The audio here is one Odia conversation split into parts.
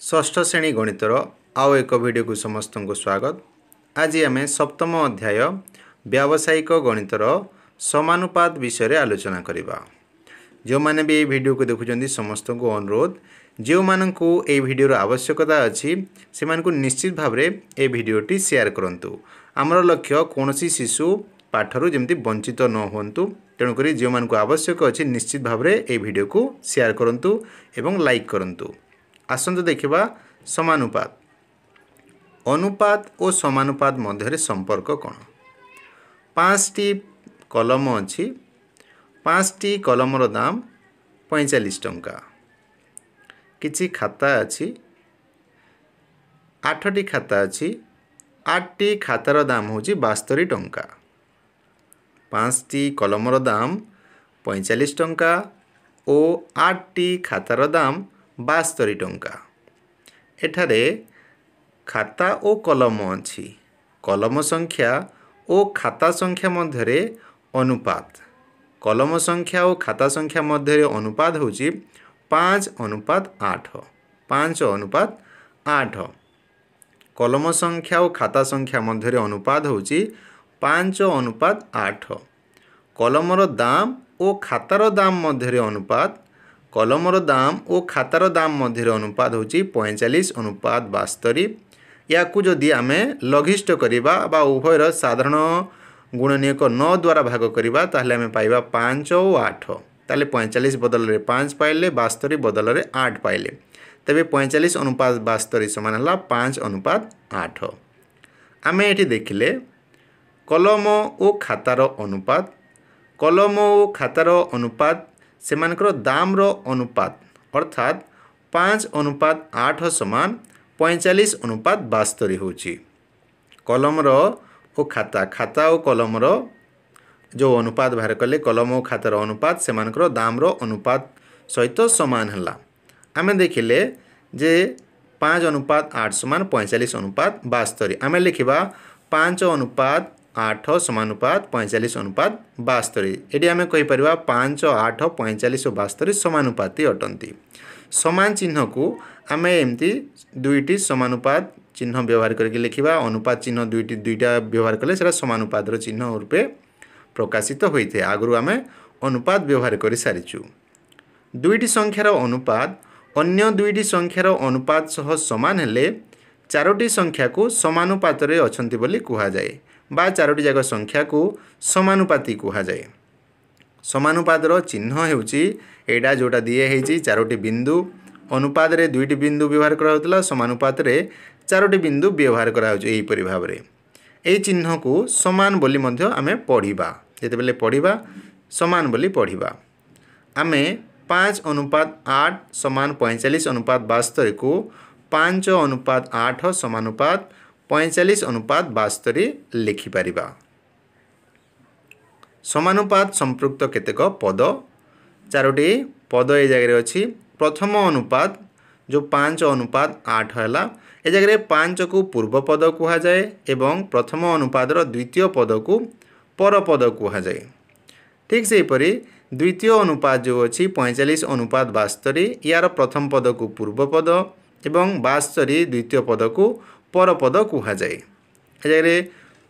ଷଷ୍ଠ ଶ୍ରେଣୀ ଗଣିତର ଆଉ ଏକ ଭିଡ଼ିଓକୁ ସମସ୍ତଙ୍କୁ ସ୍ୱାଗତ। ଆଜି ଆମେ ସପ୍ତମ ଅଧ୍ୟାୟ ବ୍ୟାବସାୟିକ ଗଣିତର ସମାନୁପାତ ବିଷୟରେ ଆଲୋଚନା କରିବା। ଯେଉଁମାନେ ବି ଏହି ଭିଡ଼ିଓକୁ ଦେଖୁଛନ୍ତି ସମସ୍ତଙ୍କୁ ଅନୁରୋଧ ଯେଉଁମାନଙ୍କୁ ଏହି ଭିଡ଼ିଓର ଆବଶ୍ୟକତା ଅଛି ସେମାନଙ୍କୁ ନିଶ୍ଚିତ ଭାବରେ ଏ ଭିଡ଼ିଓଟି ସେୟାର କରନ୍ତୁ। ଆମର ଲକ୍ଷ୍ୟ କୌଣସି ଶିଶୁ ପାଠରୁ ଯେମିତି ବଞ୍ଚିତ ନ ହୁଅନ୍ତୁ ତେଣୁକରି ଯେଉଁମାନଙ୍କୁ ଆବଶ୍ୟକ ଅଛି ନିଶ୍ଚିତ ଭାବରେ ଏହି ଭିଡ଼ିଓକୁ ସେୟାର କରନ୍ତୁ ଏବଂ ଲାଇକ୍ କରନ୍ତୁ। ଆସନ୍ତୁ ଦେଖିବା ସମାନୁପାତ। ଅନୁପାତ ଓ ସମାନୁପାତ ମଧ୍ୟରେ ସମ୍ପର୍କ କ'ଣ? ପାଞ୍ଚଟି କଲମ ଅଛି। ପାଞ୍ଚଟି କଲମର ଦାମ ପଇଁଚାଳିଶ ଟଙ୍କା। କିଛି ଖାତା ଅଛି। ଆଠଟି ଖାତା ଅଛି। ଆଠଟି ଖାତାର ଦାମ ହେଉଛି ବାସ୍ତରି ଟଙ୍କା। ପାଞ୍ଚଟି କଲମର ଦାମ ପଇଁଚାଳିଶ ଟଙ୍କା ଓ ଆଠଟି ଖାତାର ଦାମ ବାସ୍ତରି ଟଙ୍କା ଏଠାରେ ଖାତା ଓ କଲମ ଅଛି କଲମ ସଂଖ୍ୟା ଓ ଖାତା ସଂଖ୍ୟା ମଧ୍ୟରେ ଅନୁପାତ କଲମ ସଂଖ୍ୟା ଓ ଖାତା ସଂଖ୍ୟା ମଧ୍ୟରେ ଅନୁପାତ ହେଉଛି ପାଞ୍ଚ ଅନୁପାତ ଆଠ ପାଞ୍ଚ ଅନୁପାତ ଆଠ କଲମ ସଂଖ୍ୟା ଓ ଖାତା ସଂଖ୍ୟା ମଧ୍ୟରେ ଅନୁପାତ ହେଉଛି ପାଞ୍ଚ ଅନୁପାତ ଆଠ କଲମର ଦାମ ଓ ଖାତାର ଦାମ ମଧ୍ୟରେ ଅନୁପାତ କଲମର ଦାମ ଓ ଖାତାର ଦାମ ମଧ୍ୟରେ ଅନୁପାତ ହେଉଛି ପଇଁଚାଳିଶ ଅନୁପାତ ବାସ୍ତରି। ୟାକୁ ଯଦି ଆମେ ଲଘିଷ୍ଠ କରିବା ବା ଉଭୟର ସାଧାରଣ ଗୁଣନୀୟକ ନଅ ଦ୍ୱାରା ଭାଗ କରିବା ତାହେଲେ ଆମେ ପାଇବା ପାଞ୍ଚ ଓ ଆଠ। ତାହେଲେ ପଇଁଚାଳିଶ ବଦଳରେ ପାଞ୍ଚ ପାଇଲେ ବାସ୍ତରି ବଦଳରେ ଆଠ ପାଇଲେ। ତେବେ ପଇଁଚାଳିଶ ଅନୁପାତ ବାସ୍ତରି ସମାନ ହେଲା ପାଞ୍ଚ ଅନୁପାତ ଆଠ। ଆମେ ଏଠି ଦେଖିଲେ କଲମ ଓ ଖାତାର ଅନୁପାତ। କଲମ ଓ ଖାତାର ଅନୁପାତ ସେମାନଙ୍କର ଦାମର ଅନୁପାତ ଅର୍ଥାତ୍ ପାଞ୍ଚ ଅନୁପାତ ଆଠ ସମାନ ପଇଁଚାଳିଶ ଅନୁପାତ ବାସ୍ତରି ହେଉଛି। କଲମର ଓ ଖାତା ଖାତା ଓ କଲମର ଯେଉଁ ଅନୁପାତ ବାହାର କଲେ କଲମ ଓ ଖାତାର ଅନୁପାତ ସେମାନଙ୍କର ଦାମର ଅନୁପାତ ସହିତ ସମାନ ହେଲା। ଆମେ ଦେଖିଲେ ଯେ ପାଞ୍ଚ ଅନୁପାତ ଆଠ ସମାନ ପଇଁଚାଳିଶ ଅନୁପାତ ବାସ୍ତରି। ଆମେ ଲେଖିବା ପାଞ୍ଚ ଅନୁପାତ आठ समानुपात पचालिस अनुपात बास्तरी। एम कही पार पाँच आठ पैँचालिस बास्तरी समानुपा अटे समान चिह्नको आमे दुईटी समानुपात चिन्ह व्यवहार करके लेखि अनुपात चिन्ह दुई दुईटा व्यवहार कले चिन्ह रूपे प्रकाशित हुँदा आग्र आमे अनुपात व्यवहार गरिसकिछु दुईटी संख्यार अनुपात अन्य दुईटी संख्यार अनुपतसह समान हो चारोट सङ्ख्याको समानुपत अनि कुरा ବା ଚାରୋଟି ଯାକ ସଂଖ୍ୟାକୁ ସମାନୁପାତି କୁହାଯାଏ। ସମାନୁପାତର ଚିହ୍ନ ହେଉଛି ଏଇଟା ଯେଉଁଟା ଦିଆ ହେଇଛି ଚାରୋଟି ବିନ୍ଦୁ। ଅନୁପାତରେ ଦୁଇଟି ବିନ୍ଦୁ ବ୍ୟବହାର କରାହେଉଥିଲା ସମାନୁପାତରେ ଚାରୋଟି ବିନ୍ଦୁ ବ୍ୟବହାର କରାହେଉଛି ଏହିପରି ଭାବରେ। ଏହି ଚିହ୍ନକୁ ସମାନ ବୋଲି ମଧ୍ୟ ଆମେ ପଢ଼ିବା। ଯେତେବେଳେ ପଢ଼ିବା ସମାନ ବୋଲି ପଢ଼ିବା। ଆମେ ପାଞ୍ଚ ଅନୁପାତ ଆଠ ସମାନ ପଇଁଚାଳିଶ ଅନୁପାତ ବାସ୍ତରୀକୁ ପାଞ୍ଚ ଅନୁପାତ ଆଠ ସମାନୁପାତ ପଇଁଚାଳିଶ ଅନୁପାତ ବାସ୍ତରୀ ଲେଖିପାରିବା। ସମାନୁପାତ ସମ୍ପୃକ୍ତ କେତେକ ପଦ? ଚାରୋଟି ପଦ ଏ ଜାଗାରେ ଅଛି। ପ୍ରଥମ ଅନୁପାତ ଯେଉଁ ପାଞ୍ଚ ଅନୁପାତ ଆଠ ହେଲା ଏ ଜାଗାରେ ପାଞ୍ଚକୁ ପୂର୍ବ ପଦ କୁହାଯାଏ ଏବଂ ପ୍ରଥମ ଅନୁପାତର ଦ୍ୱିତୀୟ ପଦକୁ ପର ପଦ କୁହାଯାଏ। ଠିକ୍ ସେହିପରି ଦ୍ୱିତୀୟ ଅନୁପାତ ଯେଉଁ ଅଛି ପଇଁଚାଳିଶ ଅନୁପାତ ବାସ୍ତରୀ ୟାର ପ୍ରଥମ ପଦକୁ ପୂର୍ବ ପଦ ଏବଂ ବାସ୍ତରୀ ଦ୍ୱିତୀୟ ପଦକୁ ପରପଦ କୁହାଯାଏ ଏ ଜାଗାରେ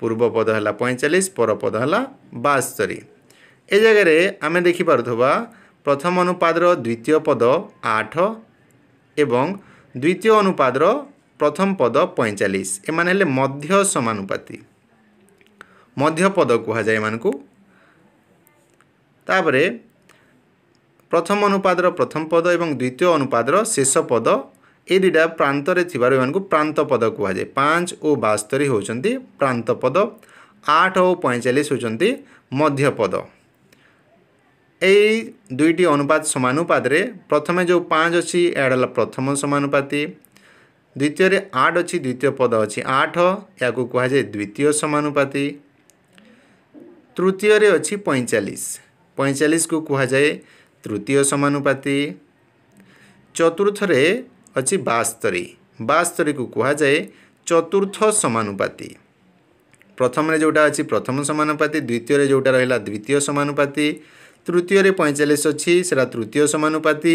ପୂର୍ବ ପଦ ହେଲା ପଇଁଚାଳିଶ ପରପଦ ହେଲା ବାସ୍ତରୀ ଏ ଜାଗାରେ ଆମେ ଦେଖିପାରୁଥିବା ପ୍ରଥମ ଅନୁପାତର ଦ୍ୱିତୀୟ ପଦ ଆଠ ଏବଂ ଦ୍ୱିତୀୟ ଅନୁପାତର ପ୍ରଥମ ପଦ ପଇଁଚାଳିଶ ଏମାନେ ହେଲେ ମଧ୍ୟ ସମାନୁପାତି ମଧ୍ୟ ପଦ କୁହାଯାଏ ଏମାନଙ୍କୁ ତାପରେ ପ୍ରଥମ ଅନୁପାତର ପ୍ରଥମ ପଦ ଏବଂ ଦ୍ୱିତୀୟ ଅନୁପାତର ଶେଷ ପଦ ଏ ଦୁଇଟା ପ୍ରାନ୍ତରେ ଥିବାରୁ ଏମାନଙ୍କୁ ପ୍ରାନ୍ତ ପଦ କୁହାଯାଏ। ପାଞ୍ଚ ଓ ବାସ୍ତରୀ ହେଉଛନ୍ତି ପ୍ରାନ୍ତ ପଦ ଆଠ ଓ ପଇଁଚାଳିଶ ହେଉଛନ୍ତି ମଧ୍ୟପଦ ଏଇ ଦୁଇଟି ଅନୁପାତ ସମାନୁପାତରେ ପ୍ରଥମେ ଯେଉଁ ପାଞ୍ଚ ଅଛି ଏଇଟା ହେଲା ପ୍ରଥମ ସମାନୁପାତି। ଦ୍ୱିତୀୟରେ ଆଠ ଅଛି ଦ୍ୱିତୀୟ ପଦ ଅଛି। ଆଠ ଏହାକୁ କୁହାଯାଏ ଦ୍ୱିତୀୟ ସମାନୁପାତି। ତୃତୀୟରେ ଅଛି ପଇଁଚାଳିଶ। ପଇଁଚାଳିଶକୁ କୁହାଯାଏ ତୃତୀୟ ସମାନୁପାତି। ଚତୁର୍ଥରେ ଅଛି ବାସ୍ତରୀ। ବାସ୍ତରୀକୁ କୁହାଯାଏ ଚତୁର୍ଥ ସମାନୁପାତି। ପ୍ରଥମରେ ଯେଉଁଟା ଅଛି ପ୍ରଥମ ସମାନୁପାତି ଦ୍ୱିତୀୟରେ ଯେଉଁଟା ରହିଲା ଦ୍ୱିତୀୟ ସମାନୁପାତି ତୃତୀୟରେ ପଇଁଚାଳିଶ ଅଛି ସେଇଟା ତୃତୀୟ ସମାନୁପାତି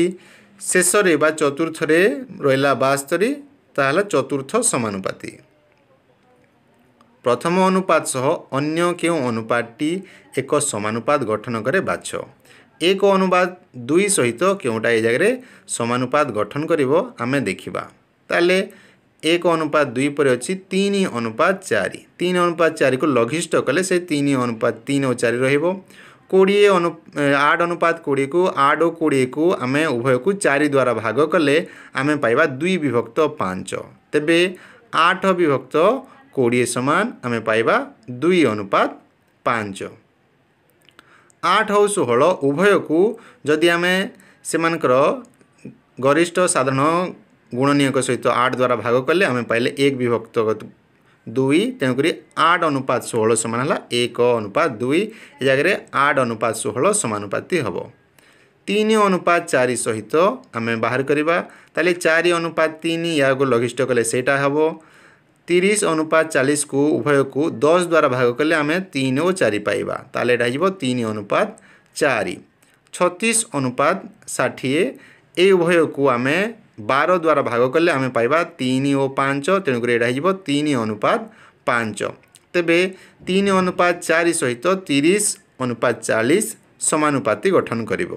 ଶେଷରେ ବା ଚତୁର୍ଥରେ ରହିଲା ବାସ୍ତରୀ ତାହା ହେଲା ଚତୁର୍ଥ ସମାନୁପାତି। ପ୍ରଥମ ଅନୁପାତ ସହ ଅନ୍ୟ କେଉଁ ଅନୁପାତଟି ଏକ ସମାନୁପାତ ଗଠନ କରେ ବାଛ? ଏକ ଅନୁପାତ ଦୁଇ ସହିତ କେଉଁଟା ଏ ଜାଗାରେ ସମାନୁପାତ ଗଠନ କରିବ ଆମେ ଦେଖିବା ତାହେଲେ ଏକ ଅନୁପାତ ଦୁଇ ପରେ ଅଛି ତିନି ଅନୁପାତ ଚାରି ତିନି ଅନୁପାତ ଚାରିକୁ ଲଘିଷ୍ଠ କଲେ ସେ ତିନି ଅନୁପାତ ତିନି ଓ ଚାରି ରହିବ କୋଡ଼ିଏ ଅନୁ ଆଠ ଅନୁପାତ କୋଡ଼ିଏକୁ ଆଠ ଓ କୋଡ଼ିଏକୁ ଆମେ ଉଭୟକୁ ଚାରି ଦ୍ୱାରା ଭାଗ କଲେ ଆମେ ପାଇବା ଦୁଇ ବିଭକ୍ତ ପାଞ୍ଚ ତେବେ ଆଠ ବିଭକ୍ତ କୋଡ଼ିଏ ସମାନ ଆମେ ପାଇବା ଦୁଇ ଅନୁପାତ ପାଞ୍ଚ। ଆଠ ଆଉ ଷୋହଳ ଉଭୟକୁ ଯଦି ଆମେ ସେମାନଙ୍କର ଗରିଷ୍ଠ ସାଧାରଣ ଗୁଣନୀୟକ ସହିତ ଆଠ ଦ୍ୱାରା ଭାଗ କଲେ ଆମେ ପାଇଲେ ଏକ ବିଭକ୍ତ ଦୁଇ ତେଣୁକରି ଆଠ ଅନୁପାତ ଷୋହଳ ସମାନ ହେଲା ଏକ ଅନୁପାତ ଦୁଇ ଏ ଜାଗାରେ ଆଠ ଅନୁପାତ ଷୋହଳ ସମାନୁପାତି ହେବ। ତିନି ଅନୁପାତ ଚାରି ସହିତ ଆମେ ବାହାର କରିବା ତାହେଲେ ଚାରି ଅନୁପାତ ତିନି ୟାକୁ ଲଘିଷ୍ଠ କଲେ ସେଇଟା ହେବ। ତିରିଶ ଅନୁପାତ ଚାଳିଶକୁ ଉଭୟକୁ ଦଶ ଦ୍ୱାରା ଭାଗ କଲେ ଆମେ ତିନି ଓ ଚାରି ପାଇବା ତାହେଲେ ଏଇଟା ହେଇଯିବ ତିନି ଅନୁପାତ ଚାରି ଛତିଶ ଅନୁପାତ ଷାଠିଏ এই ଉଭୟକୁ ଆମେ ବାର ଦ୍ୱାରା ଭାଗ କଲେ ଆମେ ପାଇବା ତିନି ଓ ପାଞ୍ଚ ତେଣୁକରି ଏଇଟା ହେଇଯିବ ତିନି ଅନୁପାତ ପାଞ୍ଚ ତେବେ ତିନି ଅନୁପାତ ଚାରି ସହିତ ତିରିଶ ଅନୁପାତ ଚାଳିଶ ସମାନୁପାତି ଗଠନ କରିବ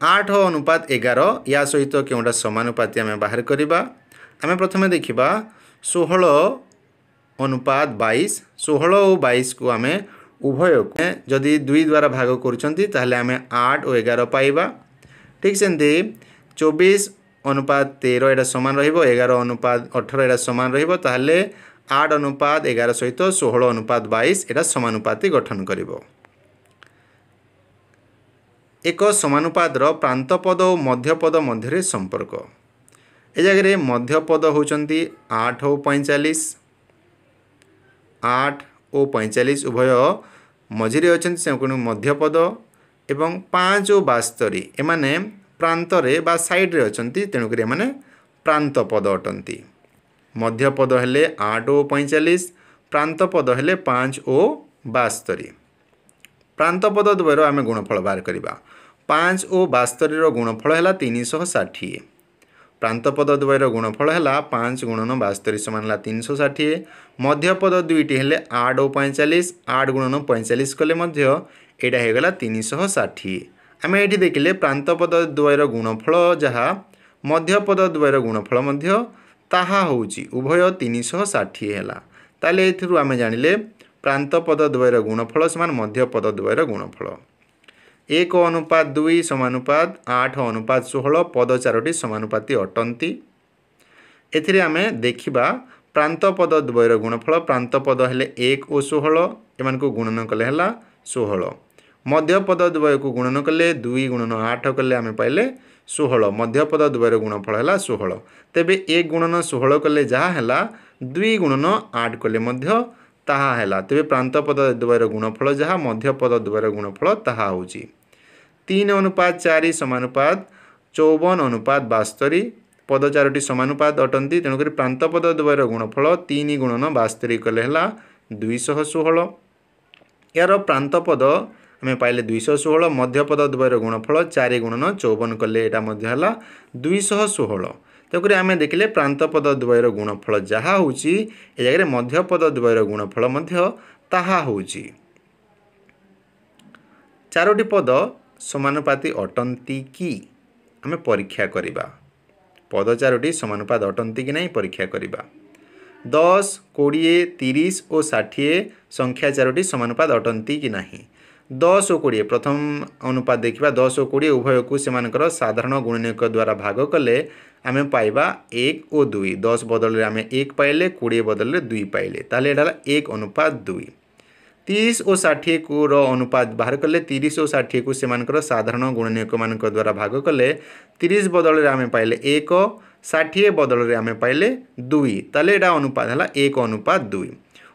ଆଠ ଅନୁପାତ ଏଗାର ୟା ସହିତ କେଉଁଟା ସମାନୁପାତି ଆମେ ବାହାର କରିବା ଆମେ ପ୍ରଥମେ ଦେଖିବା ଷୋହଳ ଅନୁପାତ ବାଇଶ। ଷୋହଳ ଓ ବାଇଶକୁ ଆମେ ଉଭୟକୁ ଯଦି ଦୁଇ ଦ୍ୱାରା ଭାଗ କରୁଛନ୍ତି ତାହେଲେ ଆମେ ଆଠ ଓ ଏଗାର ପାଇବା। ଠିକ୍ ସେମିତି ଚବିଶ ଅନୁପାତ ତେର ଏଇଟା ସମାନ ରହିବ ଏଗାର ଅନୁପାତ ଅଠର ଏଇଟା ସମାନ ରହିବ ତାହେଲେ ଆଠ ଅନୁପାତ ଏଗାର ସହିତ ଷୋହଳ ଅନୁପାତ ବାଇଶ ଏଇଟା ସମାନୁପାତି ଗଠନ କରିବ। ଏକ ସମାନୁପାତର ପ୍ରାନ୍ତପଦ ଓ ମଧ୍ୟପଦ ମଧ୍ୟରେ ସମ୍ପର୍କ। ଏ ଜାଗାରେ ମଧ୍ୟପଦ ହେଉଛନ୍ତି ଆଠ ଓ ପଇଁଚାଳିଶ ଆଠ ଓ ପଇଁଚାଳିଶ ଉଭୟ ମଝିରେ ଅଛନ୍ତି ସେ ମଧ୍ୟପଦ ଏବଂ ପାଞ୍ଚ ଓ ବାସ୍ତରୀ ଏମାନେ ପ୍ରାନ୍ତରେ ବା ସାଇଡ଼୍ରେ ଅଛନ୍ତି ତେଣୁକରି ଏମାନେ ପ୍ରାନ୍ତ ପଦ ଅଟନ୍ତି ମଧ୍ୟପଦ ହେଲେ ଆଠ ଓ ପଇଁଚାଳିଶ ପ୍ରାନ୍ତ ପଦ ହେଲେ ପାଞ୍ଚ ଓ ବାସ୍ତରୀ ପ୍ରାନ୍ତ ପଦ ଦ୍ୱୟର ଆମେ ଗୁଣଫଳ ବାହାର କରିବା ପାଞ୍ଚ ଓ ବାସ୍ତରୀର ଗୁଣଫଳ ହେଲା ତିନିଶହ ଷାଠିଏ। ପ୍ରାନ୍ତପଦ ଦ୍ୱୟର ଗୁଣଫଳ ହେଲା ପାଞ୍ଚ ଗୁଣନ ବାସ୍ତରୀ ସମାନ ହେଲା ତିନିଶହ ଷାଠିଏ। ମଧ୍ୟପଦ ଦୁଇଟି ହେଲେ ଆଠ ଓ ପଇଁଚାଳିଶ। ଆଠ ଗୁଣନ ପଇଁଚାଳିଶ କଲେ ମଧ୍ୟ ଏଇଟା ହେଇଗଲା ତିନିଶହ ଷାଠିଏ। ଆମେ ଏଇଠି ଦେଖିଲେ ପ୍ରାନ୍ତପଦ ଦ୍ୱୟର ଗୁଣଫଳ ଯାହା ମଧ୍ୟପଦ ଦ୍ୱୟର ଗୁଣଫଳ ମଧ୍ୟ ତାହା ହେଉଛି। ଉଭୟ ତିନିଶହ ଷାଠିଏ ହେଲା। ତାହେଲେ ଏଥିରୁ ଆମେ ଜାଣିଲେ ପ୍ରାନ୍ତପଦ ଦ୍ୱୟର ଗୁଣଫଳ ସମାନ ମଧ୍ୟପଦ ଦ୍ୱୟର ଗୁଣଫଳ। ଏକ ଅନୁପାତ ଦୁଇ ସମାନୁପାତ ଆଠ ଅନୁପାତ ଷୋହଳ ପଦ ଚାରୋଟି ସମାନୁପାତି ଅଟନ୍ତି ଏଥିରେ ଆମେ ଦେଖିବା ପ୍ରାନ୍ତପଦ ଦ୍ୱୟର ଗୁଣଫଳ ପ୍ରାନ୍ତପଦ ହେଲେ ଏକ ଓ ଷୋହଳ ଏମାନଙ୍କୁ ଗୁଣନ କଲେ ହେଲା ଷୋହଳ। ମଧ୍ୟପଦ ଦ୍ୱୟକୁ ଗୁଣନ କଲେ ଦୁଇ ଗୁଣନ ଆଠ କଲେ ଆମେ ପାଇଲେ ଷୋହଳ। ମଧ୍ୟପଦ ଦ୍ୱୟର ଗୁଣଫଳ ହେଲା ଷୋହଳ। ତେବେ ଏକ ଗୁଣନ ଷୋହଳ କଲେ ଯାହା ହେଲା ଦୁଇ ଗୁଣନ ଆଠ କଲେ ମଧ୍ୟ ତାହା ହେଲା। ତେବେ ପ୍ରାନ୍ତପଦ ଦ୍ୱୟର ଗୁଣଫଳ ଯାହା ମଧ୍ୟପଦ ଦ୍ୱୟର ଗୁଣଫଳ ତାହା ହେଉଛି। ତିନି ଅନୁପାତ ଚାରି ସମାନୁପାତ ଚଉବନ ଅନୁପାତ ବାସ୍ତରୀ ପଦ ଚାରୋଟି ସମାନୁପାତ ଅଟନ୍ତି। ତେଣୁକରି ପ୍ରାନ୍ତପଦ ଦ୍ୱୟର ଗୁଣଫଳ ତିନି ଗୁଣନ ବାସ୍ତରୀ କଲେ ହେଲା ଦୁଇଶହ ଷୋହଳ। ଏହାର ପ୍ରାନ୍ତପଦ ଆମେ ପାଇଲେ ଦୁଇଶହ ଷୋହଳ ମଧ୍ୟପଦ ଦ୍ୱୟର ଗୁଣଫଳ ଚାରି ଗୁଣନ ଚଉବନ କଲେ ଏଇଟା ମଧ୍ୟ ହେଲା ଦୁଇଶହ ଷୋହଳ। ତେଣୁକରି ଆମେ ଦେଖିଲେ ପ୍ରାନ୍ତପଦ ଦ୍ୱୟର ଗୁଣଫଳ ଯାହା ହେଉଛି ଏ ଜାଗାରେ ମଧ୍ୟପଦ ଦ୍ୱୟର ଗୁଣଫଳ ମଧ୍ୟ ତାହା ହେଉଛି। ଚାରୋଟି ପଦ ସମାନୁପାତି ଅଟନ୍ତି କି? ଆମେ ପରୀକ୍ଷା କରିବା। ପଦ ଚାରୋଟି ସମାନୁପାତ ଅଟନ୍ତି କି ନାହିଁ ପରୀକ୍ଷା କରିବା। ଦଶ କୋଡ଼ିଏ ତିରିଶ ଓ ଷାଠିଏ ସଂଖ୍ୟା ଚାରୋଟି ସମାନୁପାତ ଅଟନ୍ତି କି ନାହିଁ? ଦଶ ଓ କୋଡ଼ିଏ ପ୍ରଥମ ଅନୁପାତ ଦେଖିବା। ଦଶ ଓ କୋଡ଼ିଏ ଉଭୟକୁ ସେମାନଙ୍କର ସାଧାରଣ ଗୁଣନୀୟକ ଦ୍ୱାରା ଭାଗ କଲେ ଆମେ ପାଇବା ଏକ ଓ ଦୁଇ। ଦଶ ବଦଳରେ ଆମେ ଏକ ପାଇଲେ କୋଡ଼ିଏ ବଦଳରେ ଦୁଇ ପାଇଲେ। ତାହେଲେ ଏଇଟା ହେଲା ଏକ ଅନୁପାତ ଦୁଇ। 30 ओ 60 को अनुपात बारे कले 30 ओ 60 को समान साधारण गुणनिक मान द्वारा भाग कले 30 बदल रे पाइले एक 60 ए बदल रे पाइले दुई। तले एडा अनुपात हला एक अनुपात दुई।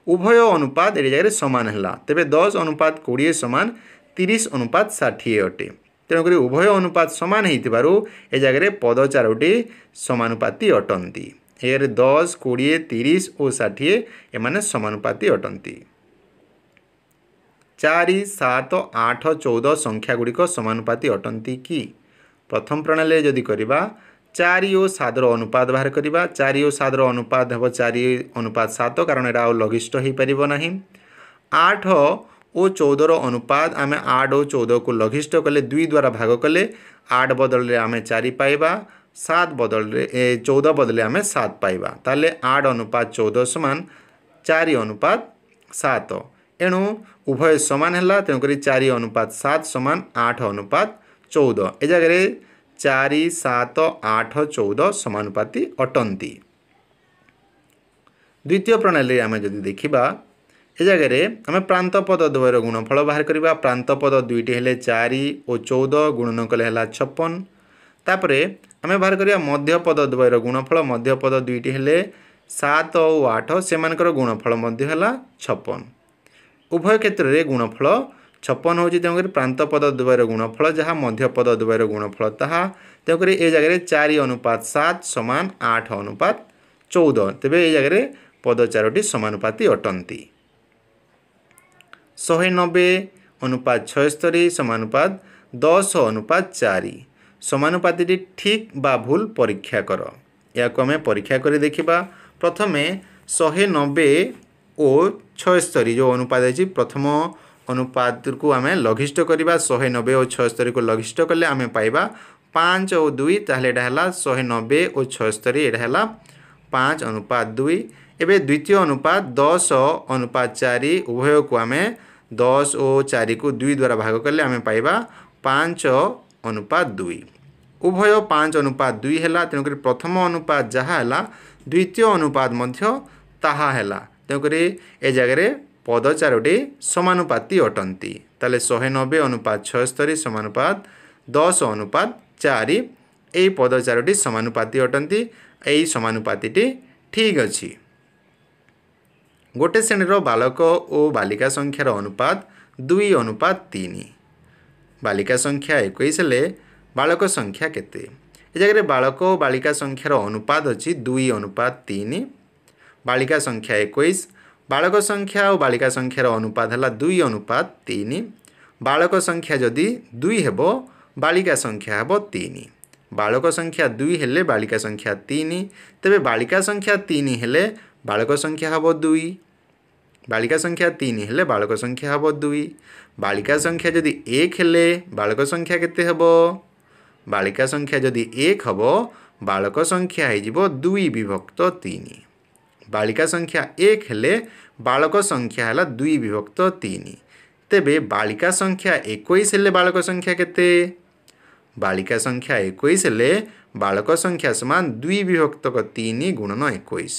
उभय अनुपात ए जगे समान हला। तबे दस अनुपात 20 समान 30 अनुपात 60 अटे। तन उभय अनुपात समान हेति बारो ए जगे पद चारउटी समानुपाती अटन्ती। एरे 10 20 30 ओ 60 ए माने समानुपाती अटन्ती। ଚାରି ସାତ ଆଠ ଚଉଦ ସଂଖ୍ୟା ଗୁଡ଼ିକ ସମାନୁପାତି ଅଟନ୍ତି କି? ପ୍ରଥମ ପ୍ରଣାଳୀରେ ଯଦି କରିବା ଚାରି ଓ ସାତର ଅନୁପାତ ବାହାର କରିବା। ଚାରି ଓ ସାତର ଅନୁପାତ ହେବ ଚାରି ଅନୁପାତ ସାତ କାରଣ ଏଇଟା ଆଉ ଲଘିଷ୍ଠ ହୋଇପାରିବ ନାହିଁ। ଆଠ ଓ ଚଉଦର ଅନୁପାତ ଆମେ ଆଠ ଓ ଚଉଦକୁ ଲଘିଷ୍ଠ କଲେ ଦୁଇ ଦ୍ୱାରା ଭାଗ କଲେ ଆଠ ବଦଳରେ ଆମେ ଚାରି ପାଇବା ସାତ ବଦଳରେ ଏ ଚଉଦ ବଦଳରେ ଆମେ ସାତ ପାଇବା। ତାହେଲେ ଆଠ ଅନୁପାତ ଚଉଦ ସମାନ ଚାରି ଅନୁପାତ ସାତ। ଏଣୁ ଉଭୟ ସମାନ ହେଲା ତେଣୁକରି ଚାରି ଅନୁପାତ ସାତ ସମାନ ଆଠ ଅନୁପାତ ଚଉଦ। ଏ ଜାଗାରେ ଚାରି ସାତ ଆଠ ଚଉଦ ସମାନୁପାତି ଅଟନ୍ତି। ଦ୍ୱିତୀୟ ପ୍ରଣାଳୀରେ ଆମେ ଯଦି ଦେଖିବା ଏ ଜାଗାରେ ଆମେ ପ୍ରାନ୍ତପଦ ଦ୍ୱୟର ଗୁଣଫଳ ବାହାର କରିବା। ପ୍ରାନ୍ତପଦ ଦୁଇଟି ହେଲେ ଚାରି ଓ ଚଉଦ ଗୁଣନ କଲେ ହେଲା ଛପନ। ତାପରେ ଆମେ ବାହାର କରିବା ମଧ୍ୟପଦ ଦ୍ୱୟର ଗୁଣଫଳ। ମଧ୍ୟପଦ ଦୁଇଟି ହେଲେ ସାତ ଓ ଆଠ ସେମାନଙ୍କର ଗୁଣଫଳ ମଧ୍ୟ ହେଲା ଛପନ। ଉଭୟ କ୍ଷେତ୍ରରେ ଗୁଣଫଳ। ଛପନ ହେଉଛି ତେଣୁକରି ପ୍ରାନ୍ତପଦ ଦ୍ୱୟର ଗୁଣଫଳ ଯାହା ମଧ୍ୟପଦ ଦ୍ୱୟର ଗୁଣଫଳ। ତାହା ତେଣୁକରି ଏ ଜାଗାରେ ଚାରି ଅନୁପାତ ସାତ ସମାନ ଆଠ ଅନୁପାତ ଚଉଦ। ତେବେ ଏ ଜାଗାରେ ପଦ ଚାରୋଟି ସମାନୁପାତି ଅଟନ୍ତି। ଶହେ ନବେ ଅନୁପାତ ଛୟସ୍ତରୀ ସମାନୁପାତ ଦଶ ଅନୁପାତ ଚାରି। ସମାନୁପାତିଟି ଠିକ୍ ବା ଭୁଲ ପରୀକ୍ଷା କର। ଏହାକୁ ଆମେ ପରୀକ୍ଷା କରି ଦେଖିବା। ପ୍ରଥମେ ଶହେ ନବେ ଓ ଛୟସ୍ତରୀ ଯେଉଁ ଅନୁପାତ ଅଛି ପ୍ରଥମ ଅନୁପାତକୁ ଆମେ ଲଘିଷ୍ଠ କରିବା ଶହେ ନବେ ଓ ଛଅସ୍ତରୀକୁ ଲଘିଷ୍ଠ କଲେ ଆମେ ପାଇବା ପାଞ୍ଚ ଓ ଦୁଇ ତାହେଲେ ଏଇଟା ହେଲା ଶହେ ନବେ ଓ ଛଅସ୍ତରୀ ଏଇଟା ହେଲା ପାଞ୍ଚ ଅନୁପାତ ଦୁଇ। ଏବେ ଦ୍ୱିତୀୟ ଅନୁପାତ ଦଶ ଅନୁପାତ ଚାରି ଉଭୟକୁ ଆମେ ଦଶ ଓ ଚାରିକୁ ଦୁଇ ଦ୍ୱାରା ଭାଗ କଲେ ଆମେ ପାଇବା ପାଞ୍ଚ ଅନୁପାତ ଦୁଇ। ଉଭୟ ପାଞ୍ଚ ଅନୁପାତ ଦୁଇ ହେଲା ତେଣୁକରି ପ୍ରଥମ ଅନୁପାତ ଯାହା ହେଲା ଦ୍ୱିତୀୟ ଅନୁପାତ ମଧ୍ୟ ତାହା ହେଲା। ତେଣୁକରି ଏ ଜାଗାରେ ପଦ ଚାରୋଟି ସମାନୁପାତି ଅଟନ୍ତି। ତାହେଲେ ଶହେ ନବେ ଅନୁପାତ ଛଅସ୍ତରୀ ସମାନୁପାତ ଦଶ ଅନୁପାତ ଚାରି ଏହି ପଦ ଚାରୋଟି ସମାନୁପାତି ଅଟନ୍ତି। ଏହି ସମାନୁପାତିଟି ଠିକ୍ ଅଛି। ଗୋଟେ ଶ୍ରେଣୀର ବାଳକ ଓ ବାଳିକା ସଂଖ୍ୟାର ଅନୁପାତ ଦୁଇ ଅନୁପାତ ତିନି। ବାଳିକା ସଂଖ୍ୟା ଏକୋଇଶ ହେଲେ ବାଳକ ସଂଖ୍ୟା କେତେ? ଏ ଜାଗାରେ ବାଳକ ଓ ବାଳିକା ସଂଖ୍ୟାର ଅନୁପାତ ଅଛି ଦୁଇ ଅନୁପାତ ତିନି। ବାଳିକା ସଂଖ୍ୟା ଏକୋଇଶ ବାଳକ ସଂଖ୍ୟା ଓ ବାଳିକା ସଂଖ୍ୟାର ଅନୁପାତ ହେଲା ଦୁଇ ଅନୁପାତ ତିନି ବାଳକ ସଂଖ୍ୟା ଯଦି ଦୁଇ ହେବ ବାଳିକା ସଂଖ୍ୟା ହେବ ତିନି। ବାଳକ ସଂଖ୍ୟା ଦୁଇ ହେଲେ ବାଳିକା ସଂଖ୍ୟା ତିନି ତେବେ ବାଳିକା ସଂଖ୍ୟା ତିନି ହେଲେ ବାଳକ ସଂଖ୍ୟା ହେବ ଦୁଇ। ବାଳିକା ସଂଖ୍ୟା ତିନି ହେଲେ ବାଳକ ସଂଖ୍ୟା ହେବ ଦୁଇ। ବାଳିକା ସଂଖ୍ୟା ଯଦି ଏକ ହେଲେ ବାଳକ ସଂଖ୍ୟା କେତେ ହେବ? ବାଳିକା ସଂଖ୍ୟା ଯଦି ଏକ ହେବ ବାଳକ ସଂଖ୍ୟା ହେଇଯିବ ଦୁଇ ବିଭକ୍ତ ତିନି। ବାଳିକା ସଂଖ୍ୟା ଏକ ହେଲେ ବାଳକ ସଂଖ୍ୟା ହେଲା ଦୁଇ ବିଭକ୍ତ ତିନି ତେବେ ବାଳିକା ସଂଖ୍ୟା ଏକୋଇଶ ହେଲେ ବାଳକ ସଂଖ୍ୟା କେତେ ବାଳିକା ସଂଖ୍ୟା ଏକୋଇଶ ହେଲେ ବାଳକ ସଂଖ୍ୟା ସମାନ ଦୁଇ ବିଭକ୍ତକ ତିନି ଗୁଣନ ଏକୋଇଶ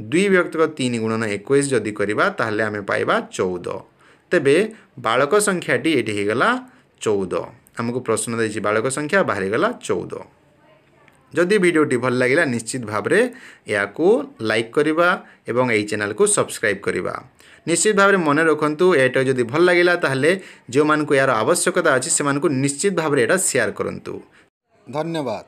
ଦୁଇ ବିଭକ୍ତକ ତିନି ଗୁଣନ ଏକୋଇଶ ଯଦି କରିବା ତାହେଲେ ଆମେ ପାଇବା ଚଉଦ ତେବେ ବାଳକ ସଂଖ୍ୟାଟି ଏଠି ହେଇଗଲା ଚଉଦ ଆମକୁ ପ୍ରଶ୍ନ ଦେଇଛି ବାଳକ ସଂଖ୍ୟା ବାହାରିଗଲା ଚଉଦ ଯଦି ଭିଡ଼ିଓଟି ଭଲ ଲାଗିଲା ନିଶ୍ଚିତ ଭାବରେ ଏହାକୁ ଲାଇକ୍ କରିବା ଏବଂ ଏହି ଚ୍ୟାନେଲକୁ ସବସ୍କ୍ରାଇବ୍ କରିବା ନିଶ୍ଚିତ ଭାବରେ ମନେ ରଖନ୍ତୁ ଏଇଟା ଯଦି ଭଲ ଲାଗିଲା ତାହେଲେ ଯେଉଁମାନଙ୍କୁ ଏହାର ଆବଶ୍ୟକତା ଅଛି ସେମାନଙ୍କୁ ନିଶ୍ଚିତ ଭାବରେ ଏଇଟା ସେୟାର କରନ୍ତୁ ଧନ୍ୟବାଦ